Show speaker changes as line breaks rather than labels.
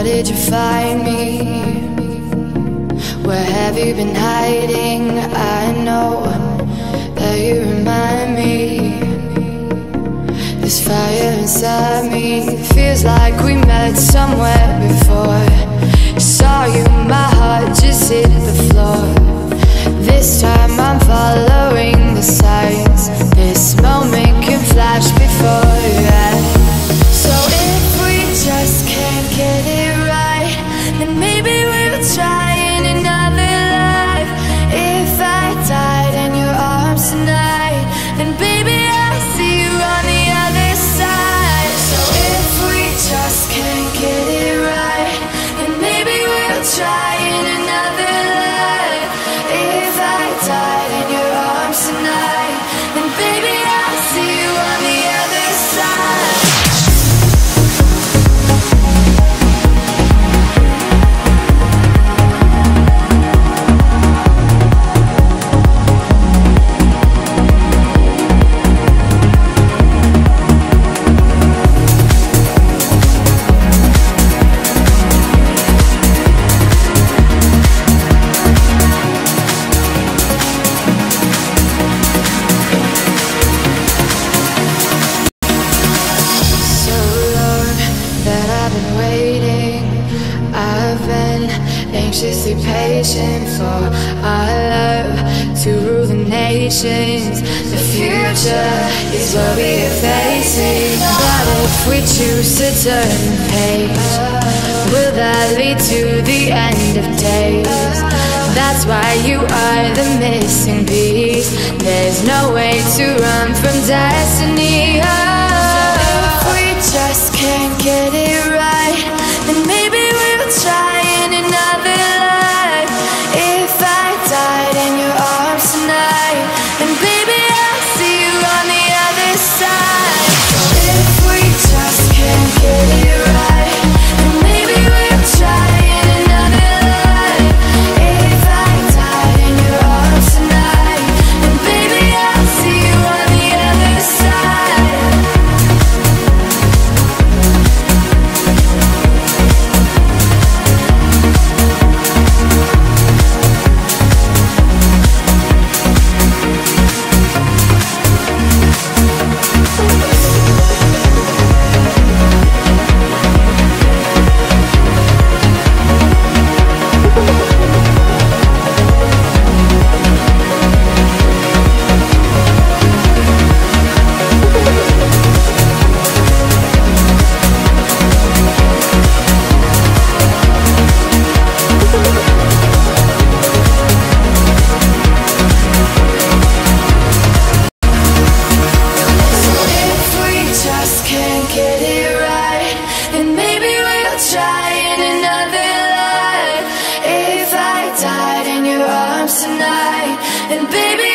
How did you find me? Where have you been hiding? I know that you remind me. This fire inside me feels like we met somewhere before. Saw you, my heart just hit try waiting. I've been anxiously patient for our love to rule the nations. The future is what we are facing. But if we choose to turn the page, will that lead to the end of days? That's why you are the missing piece. There's no way to run from destiny. Then baby